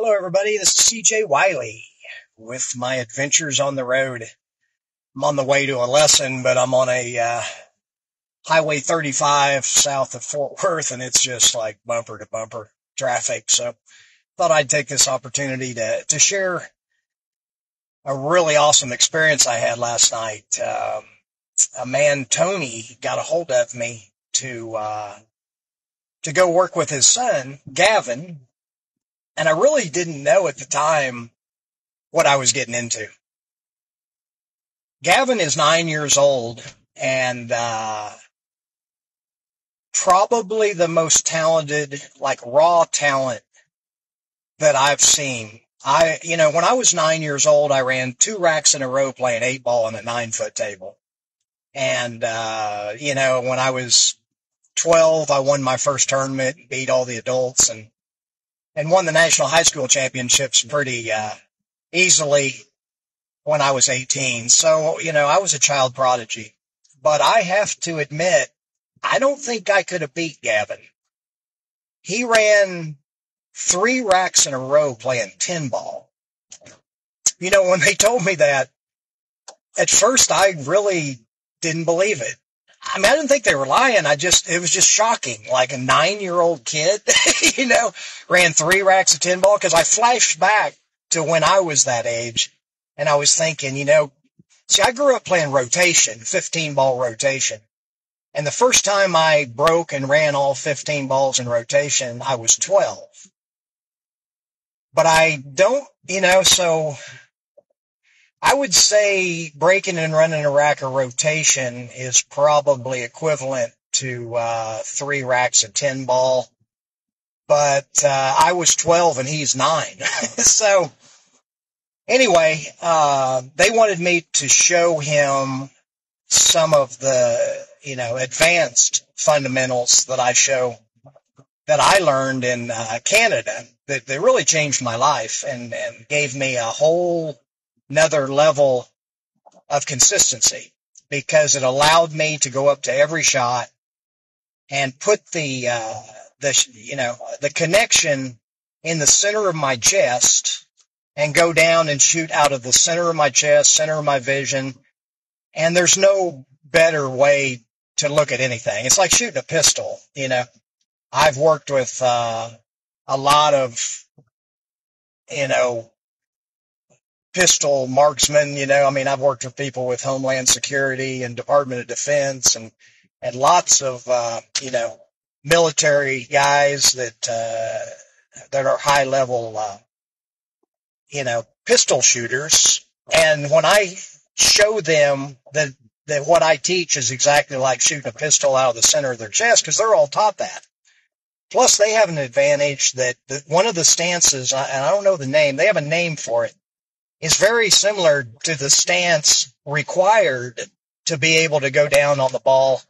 Hello, everybody. This is CJ Wiley with my adventures on the road. I'm on the way to a lesson, but I'm on a uh, Highway 35 south of Fort Worth, and it's just like bumper to bumper traffic. So, thought I'd take this opportunity to to share a really awesome experience I had last night. Um, a man, Tony, got a hold of me to uh, to go work with his son, Gavin, and I really didn't know at the time what I was getting into. Gavin is nine years old and, uh, probably the most talented, like raw talent that I've seen. I, you know, when I was nine years old, I ran two racks in a row playing eight ball on a nine foot table. And, uh, you know, when I was 12, I won my first tournament, beat all the adults and and won the national high school championships pretty uh, easily when I was 18. So, you know, I was a child prodigy. But I have to admit, I don't think I could have beat Gavin. He ran three racks in a row playing 10 ball. You know, when they told me that, at first I really didn't believe it. I mean, I didn't think they were lying. I just, it was just shocking. Like a nine year old kid, you know, ran three racks of 10 ball. Cause I flashed back to when I was that age and I was thinking, you know, see, I grew up playing rotation, 15 ball rotation. And the first time I broke and ran all 15 balls in rotation, I was 12. But I don't, you know, so I would say breaking and running a rack of rotation is probably equivalent to uh, three racks of 10 ball. But uh, I was 12 and he's nine. so anyway, uh, they wanted me to show him some of the, you know, advanced fundamentals that I show that I learned in uh, Canada that, that really changed my life and, and gave me a whole another level of consistency because it allowed me to go up to every shot and put the, uh, the, you know, the connection in the center of my chest and go down and shoot out of the center of my chest, center of my vision. And there's no better way to look at anything. It's like shooting a pistol, you know. I've worked with, uh, a lot of, you know, pistol marksman. You know, I mean, I've worked with people with Homeland Security and Department of Defense and, and lots of, uh, you know, military guys that, uh, that are high level, uh, you know, pistol shooters. And when I show them that, that what I teach is exactly like shooting a pistol out of the center of their chest, because they're all taught that. Plus, they have an advantage that, that one of the stances, and I don't know the name, they have a name for it, is very similar to the stance required to be able to go down on the ball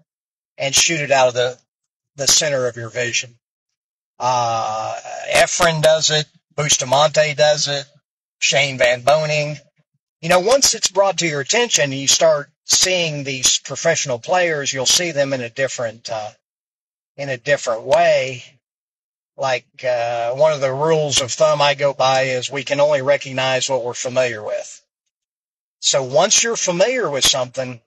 and shoot it out of the, the center of your vision. Uh, Efren does it. Bustamante does it. Shane Van Boening. You know, once it's brought to your attention you start seeing these professional players, you'll see them in a different, uh, in a different way like uh, one of the rules of thumb I go by is we can only recognize what we're familiar with. So once you're familiar with something,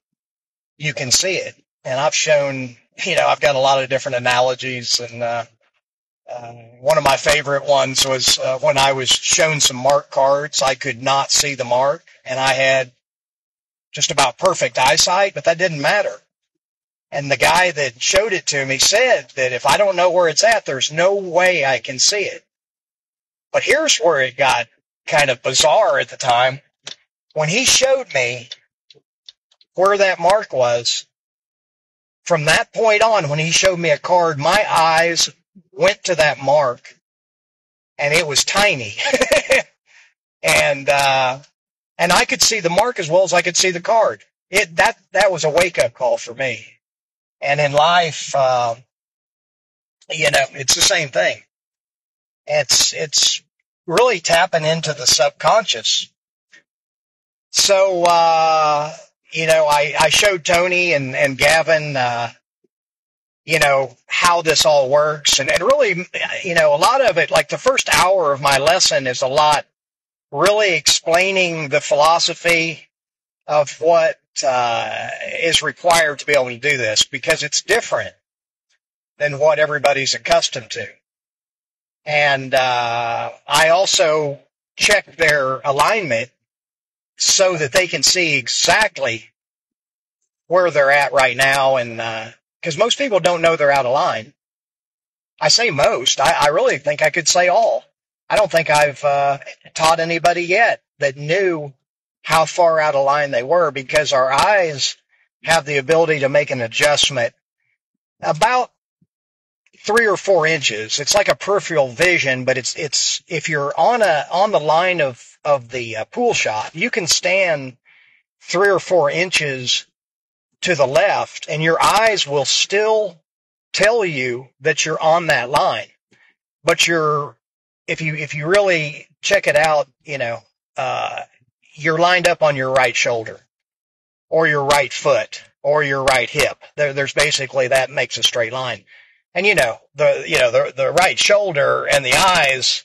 you can see it. And I've shown, you know, I've got a lot of different analogies and, uh, uh, one of my favorite ones was uh, when I was shown some mark cards. I could not see the mark and I had just about perfect eyesight, but that didn't matter and the guy that showed it to me said that if I don't know where it's at, there's no way I can see it. But here's where it got kind of bizarre at the time. When he showed me where that mark was, from that point on, when he showed me a card, my eyes went to that mark and it was tiny. and, uh, and I could see the mark as well as I could see the card. It, that, that was a wake up call for me. And in life, uh, you know, it's the same thing. It's, it's really tapping into the subconscious. So, uh, you know, I, I showed Tony and, and Gavin, uh, you know, how this all works. And, and really, you know, a lot of it, like the first hour of my lesson is a lot really explaining the philosophy of what uh, is required to be able to do this because it's different than what everybody's accustomed to. And uh, I also check their alignment so that they can see exactly where they're at right now. And because uh, most people don't know they're out of line. I say most. I, I really think I could say all. I don't think I've uh, taught anybody yet that knew how far out of line they were because our eyes have the ability to make an adjustment about three or four inches. It's like a peripheral vision, but it's it's if you're on a on the line of of the uh, pool shot, you can stand three or four inches to the left, and your eyes will still tell you that you're on that line. But you're if you if you really check it out, you know, uh, you're lined up on your right shoulder or your right foot or your right hip. There, there's basically that makes a straight line. And you know, the, you know, the, the right shoulder and the eyes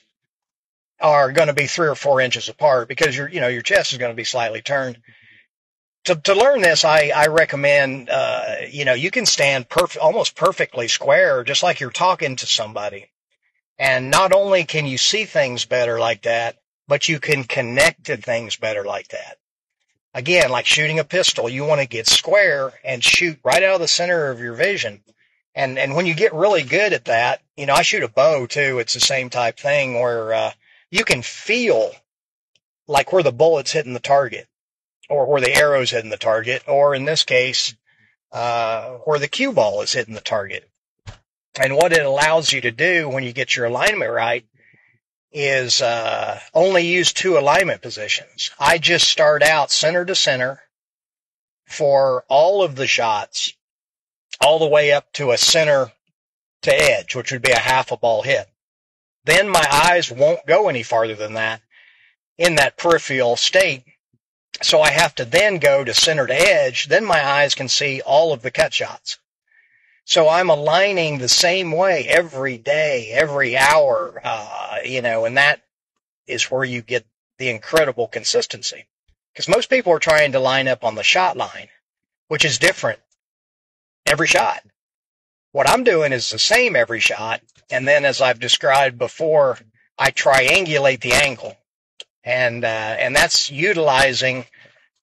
are going to be three or four inches apart because your, you know, your chest is going to be slightly turned. To, to learn this, I, I recommend, uh, you know, you can stand perf- almost perfectly square, just like you're talking to somebody. And not only can you see things better like that, but you can connect to things better like that. Again, like shooting a pistol, you want to get square and shoot right out of the center of your vision. And, and when you get really good at that, you know, I shoot a bow too. It's the same type thing where, uh, you can feel like where the bullet's hitting the target or where the arrow's hitting the target, or in this case, uh, where the cue ball is hitting the target. And what it allows you to do when you get your alignment right is uh, only use two alignment positions. I just start out center to center for all of the shots, all the way up to a center to edge, which would be a half a ball hit. Then my eyes won't go any farther than that in that peripheral state. So I have to then go to center to edge. Then my eyes can see all of the cut shots. So I'm aligning the same way every day, every hour, uh, you know, and that is where you get the incredible consistency. Because most people are trying to line up on the shot line, which is different every shot. What I'm doing is the same every shot. And then as I've described before, I triangulate the angle. And, uh, and that's utilizing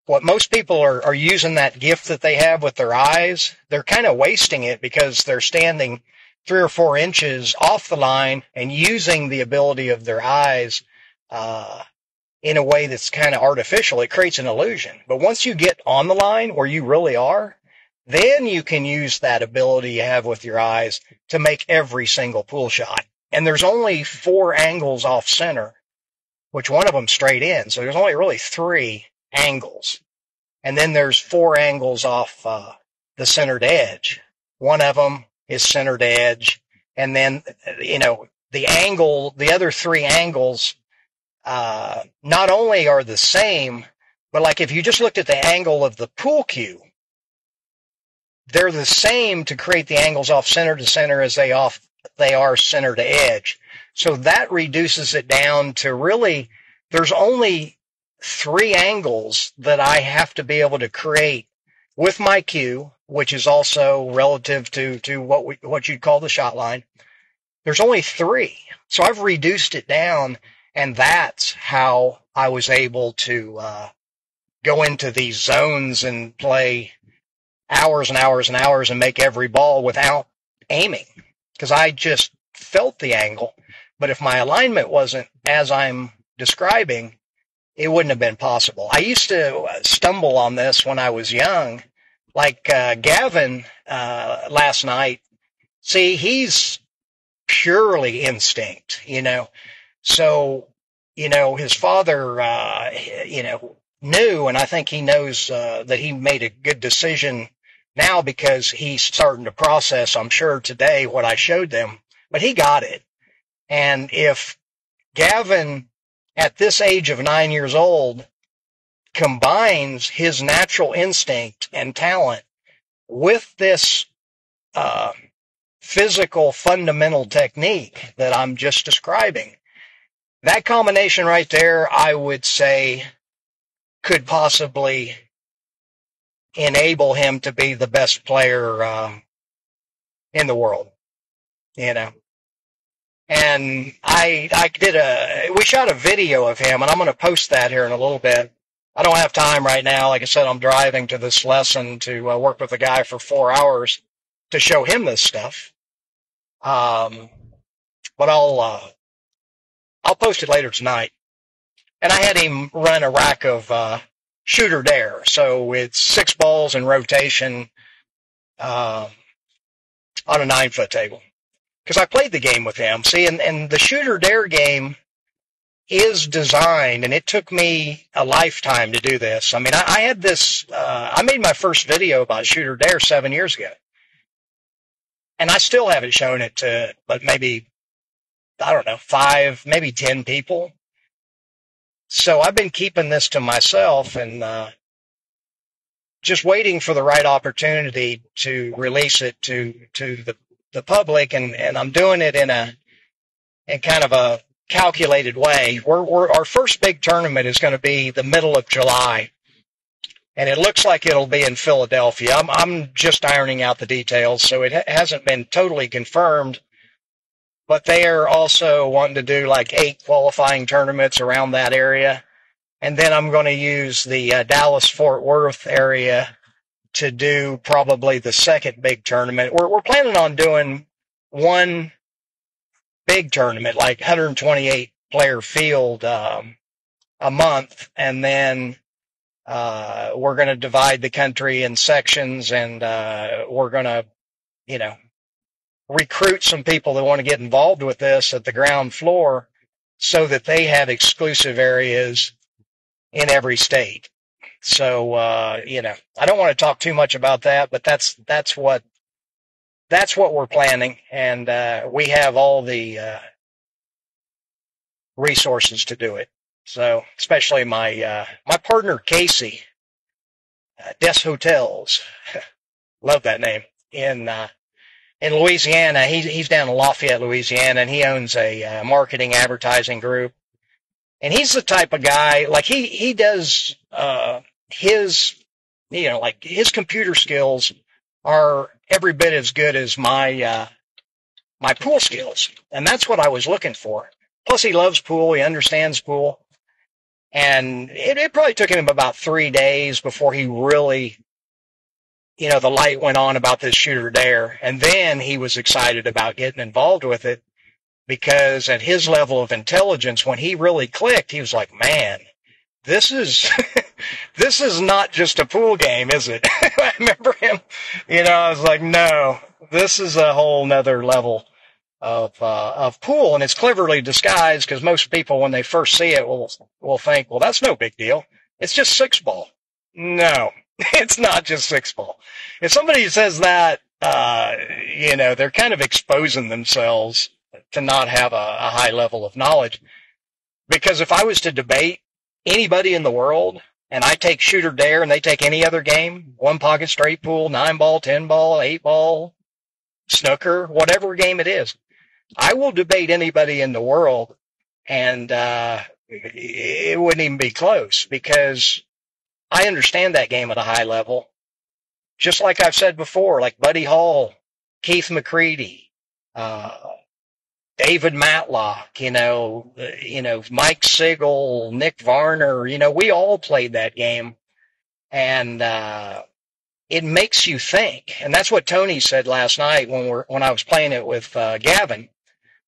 what most people are, are using that gift that they have with their eyes. They're kind of wasting it because they're standing three or four inches off the line and using the ability of their eyes, uh, in a way that's kind of artificial. It creates an illusion. But once you get on the line where you really are, then you can use that ability you have with your eyes to make every single pool shot. And there's only four angles off center, which one of them straight in. So there's only really three angles. And then there's four angles off uh, the centered edge. One of them is centered edge. And then, you know, the angle, the other three angles, uh, not only are the same, but like if you just looked at the angle of the pool cue, they're the same to create the angles off center to center as they off, they are center to edge. So that reduces it down to really, there's only three angles that I have to be able to create with my cue, which is also relative to, to what we, what you'd call the shot line. There's only three. So I've reduced it down and that's how I was able to, uh, go into these zones and play hours and hours and hours and make every ball without aiming because I just felt the angle. But if my alignment wasn't as I'm describing, it wouldn't have been possible. I used to stumble on this when I was young, like uh, Gavin uh, last night. See, he's purely instinct, you know. So, you know, his father, uh, you know, knew, and I think he knows uh, that he made a good decision now because he's starting to process, I'm sure today what I showed them, but he got it. And if Gavin at this age of nine years old combines his natural instinct and talent with this, uh, physical fundamental technique that I'm just describing. That combination right there, I would say could possibly enable him to be the best player uh, in the world. You know, and I I did a we shot a video of him, and I'm going to post that here in a little bit. I don't have time right now. Like I said, I'm driving to this lesson to uh, work with a guy for four hours to show him this stuff. Um, but I'll uh, I'll post it later tonight. And I had him run a rack of uh, ShootorDare, so it's six balls in rotation uh, on a nine foot table. Because I played the game with him. See, and, and the ShootorDare game is designed, and it took me a lifetime to do this. I mean, I, I had this, uh, I made my first video about ShootorDare seven years ago. And I still haven't shown it to, but maybe, I don't know, five, maybe 10 people. So I've been keeping this to myself and, uh, just waiting for the right opportunity to release it to, to the, the public. And, and I'm doing it in a, in kind of a calculated way. We're, we're, our first big tournament is going to be the middle of July, and it looks like it'll be in Philadelphia. I'm, I'm just ironing out the details, so it ha- hasn't been totally confirmed. But they are also wanting to do like eight qualifying tournaments around that area. And then I'm going to use the uh, Dallas Fort Worth area to do probably the second big tournament. We're, we're planning on doing one big tournament, like 128 player field um, a month, and then uh, we're going to divide the country in sections, and uh, we're going to, you know, recruit some people that want to get involved with this at the ground floor, so that they have exclusive areas in every state. So uh, you know, I don't want to talk too much about that, but that's that's what that's what we're planning, and uh, we have all the uh, resources to do it. So, especially my uh, my partner Casey, uh, Deshotels, love that name in uh, in Louisiana. He's he's down in Lafayette, Louisiana, and he owns a uh, marketing advertising group. And he's the type of guy like he he does uh, his you know like his computer skills are every bit as good as my uh, my pool skills, and that's what I was looking for. Plus, he loves pool. He understands pool, and it, it probably took him about three days before he really, you know, the light went on about this ShootorDare, and then he was excited about getting involved with it because at his level of intelligence, when he really clicked, he was like, "Man, this is this is not just a pool game, is it? I remember him, you know, I was like, no, this is a whole nother level of uh, of pool, and it's cleverly disguised because most people, when they first see it, will will think, well, that's no big deal. It's just six ball. No, it's not just six ball. If somebody says that, uh, you know, they're kind of exposing themselves to not have a, a high level of knowledge. Because if I was to debate anybody in the world and I take ShootorDare and they take any other game, one pocket straight pool, nine ball, ten ball, eight ball, snooker, whatever game it is, I will debate anybody in the world and, uh, it wouldn't even be close because I understand that game at a high level. Just like I've said before, like Buddy Hall, Keith McCready, uh, David Matlock, you know, uh, you know, Mike Sigel, Nick Varner, you know, we all played that game and, uh, it makes you think. And that's what Tony said last night when we're, when I was playing it with, uh, Gavin,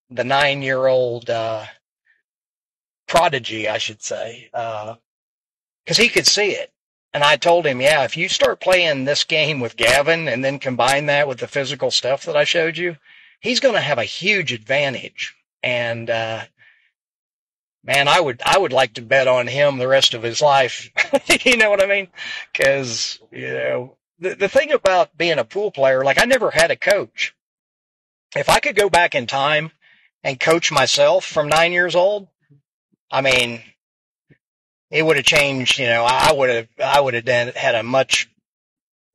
the nine year old, uh, prodigy, I should say, uh, cause he could see it. And I told him, yeah, if you start playing this game with Gavin and then combine that with the physical stuff that I showed you, he's going to have a huge advantage. And, uh, man, I would, I would like to bet on him the rest of his life. you know what I mean? Cause, you know, the, the thing about being a pool player, like I never had a coach. If I could go back in time and coach myself from nine years old, I mean, it would have changed, you know, I would have, I would have done, had a much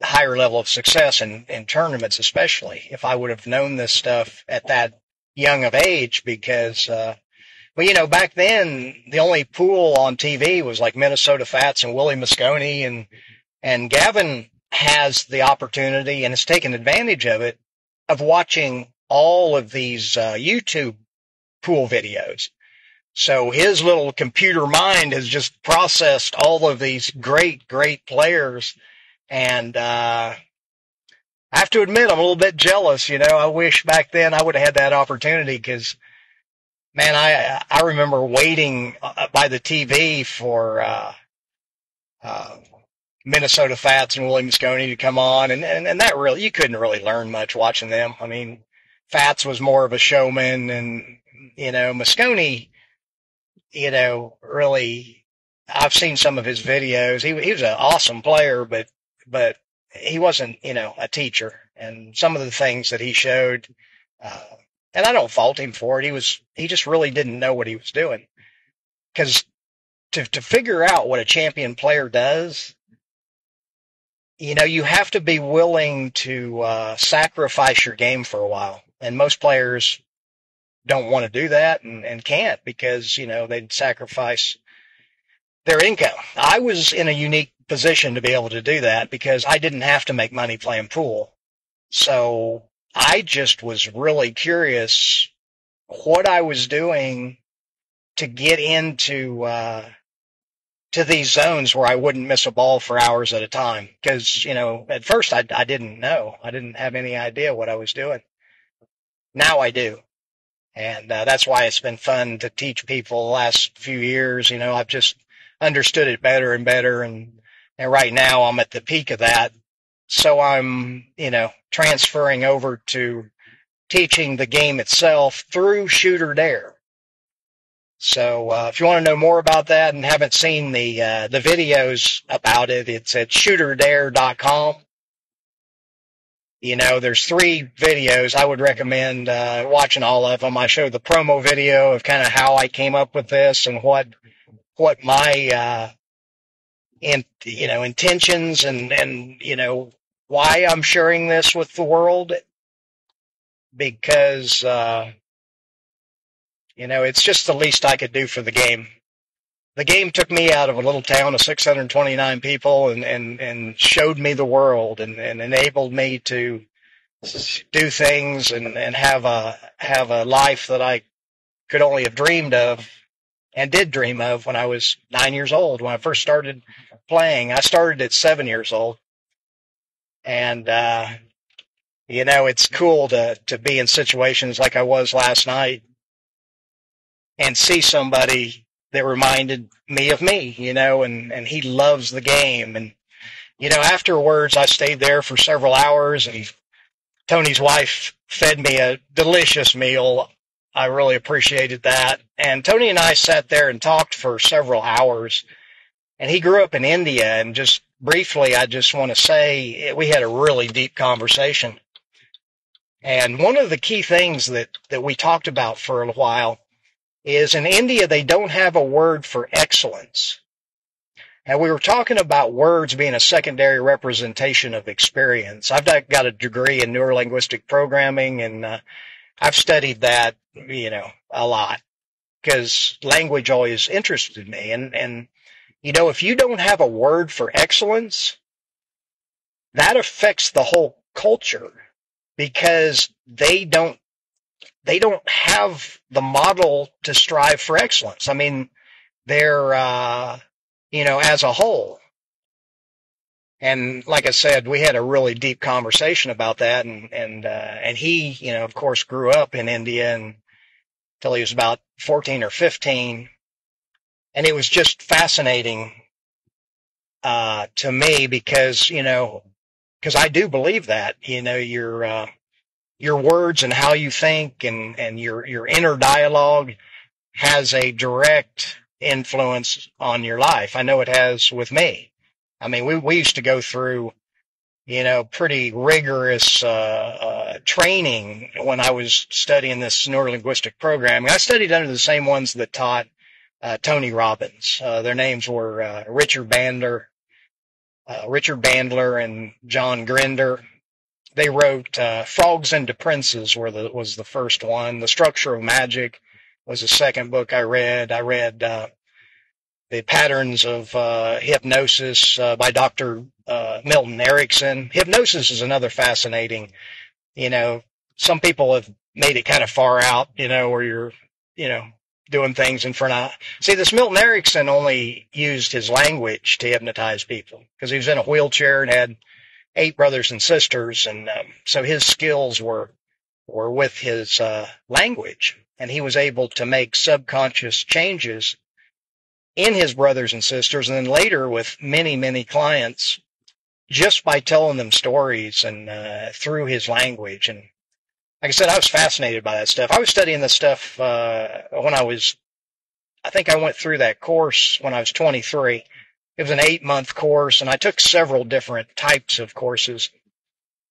higher level of success in, in tournaments, especially if I would have known this stuff at that young of age because, uh, well, you know, back then the only pool on TV was like Minnesota Fats and Willie Mosconi and, and Gavin has the opportunity and has taken advantage of it of watching all of these uh, YouTube pool videos. So his little computer mind has just processed all of these great, great players. And, uh, I have to admit, I'm a little bit jealous. You know, I wish back then I would have had that opportunity because, man, I, I remember waiting uh, by the TV for, uh, uh, Minnesota Fats and Willie Mosconi to come on. And, and, and that really, you couldn't really learn much watching them. I mean, Fats was more of a showman and, you know, Mosconi, you know, really, I've seen some of his videos. He, he was an awesome player, but, but he wasn't, you know, a teacher and some of the things that he showed, uh, and I don't fault him for it. He was, he just really didn't know what he was doing. Cause to, to figure out what a champion player does, you know, you have to be willing to, uh, sacrifice your game for a while. And most players don't want to do that and, and can't because, you know, they'd sacrifice their income. I was in a unique position to be able to do that because I didn't have to make money playing pool. So I just was really curious what I was doing to get into, uh, to these zones where I wouldn't miss a ball for hours at a time. Cause, you know, at first I, I didn't know. I didn't have any idea what I was doing. Now I do. And uh, that's why it's been fun to teach people the last few years. You know, I've just understood it better and better. And, and right now I'm at the peak of that. So I'm, you know, transferring over to teaching the game itself through ShootorDare. So uh, if you want to know more about that and haven't seen the uh, the videos about it, it's at shootordare.com you know, there's three videos I would recommend uh, watching all of them. I showed the promo video of kind of how I came up with this and what what my in you know intentions and and you know why I'm sharing this with the world because uh, you know it's just the least I could do for the game. The game took me out of a little town of 629 people and, and, and showed me the world and, and enabled me to do things and, and have a, have a life that I could only have dreamed of and did dream of when I was nine years old. When I first started playing, I started at seven years old. And, uh, you know, it's cool to, to be in situations like I was last night and see somebody that reminded me of me, you know, and, and he loves the game. And, you know, afterwards I stayed there for several hours and Tony's wife fed me a delicious meal. I really appreciated that. And Tony and I sat there and talked for several hours. And he grew up in India and just briefly, I just want to say we had a really deep conversation. And one of the key things that, that we talked about for a while is in India, they don't have a word for excellence. And we were talking about words being a secondary representation of experience. I've got a degree in neurolinguistic programming and uh, I've studied that, you know, a lot because language always interested me. And, and, you know, if you don't have a word for excellence, that affects the whole culture because they don't they don't have the model to strive for excellence. I mean, they're, uh, you know, as a whole. And like I said, we had a really deep conversation about that. And, and, uh, and he, you know, of course grew up in India and until he was about 14 or 15. And it was just fascinating, uh, to me because, you know, because I do believe that, you know, you're, uh, your words and how you think and, and your, your inner dialogue has a direct influence on your life. I know it has with me. I mean, we, we used to go through, you know, pretty rigorous, uh, uh, training when I was studying this neurolinguistic program. I studied under the same ones that taught, uh, Tony Robbins. Uh, their names were, uh, Richard Bandler uh, Richard Bandler and John Grinder. They wrote uh, Frogs into Princes were the, was the first one. The Structure of Magic was the second book I read. I read uh, The Patterns of uh, Hypnosis uh, by Dr. Uh, Milton Erickson. Hypnosis is another fascinating, you know, some people have made it kind of far out, you know, where you're, you know, doing things in front of. See, this Milton Erickson only used his language to hypnotize people because he was in a wheelchair and had eight brothers and sisters, and um, so his skills were were with his uh, language, and he was able to make subconscious changes in his brothers and sisters, and then later with many many clients, just by telling them stories and uh, through his language and like I said, I was fascinated by that stuff. I was studying this stuff uh, when I was, I think I went through that course when I was 23. It was an eight month course, and I took several different types of courses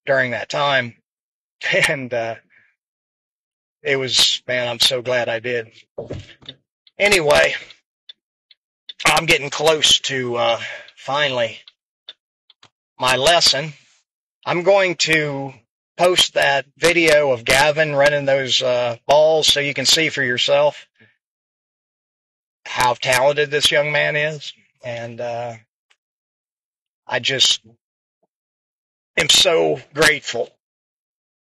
during that time. And uh, it was, man, I'm so glad I did. Anyway, I'm getting close to uh, finally my lesson. I'm going to post that video of Gavin running those uh, balls so you can see for yourself how talented this young man is. And uh, I just am so grateful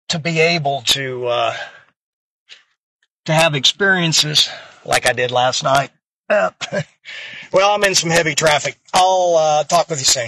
to be able to uh, to have experiences like I did last night. well, I'm in some heavy traffic. I'll uh, talk with you soon.